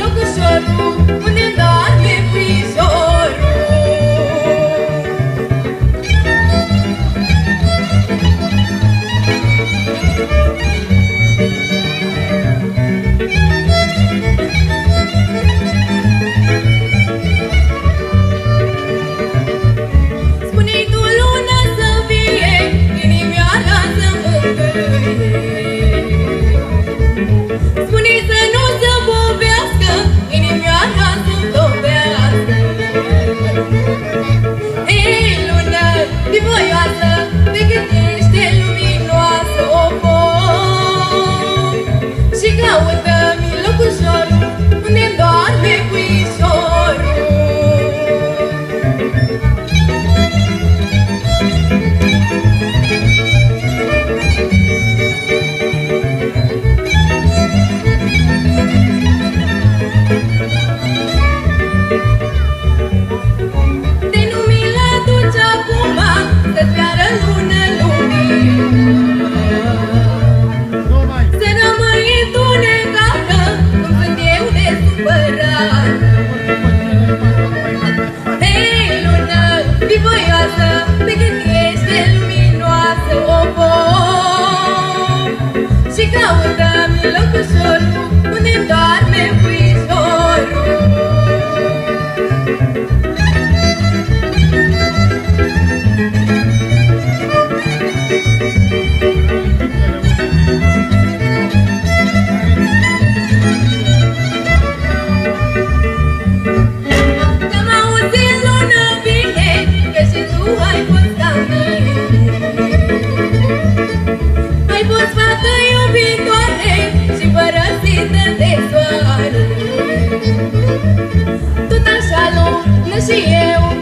Look at Big and mai poți fată iubitoare Și părăsită de soare. Tot așa lună și eu.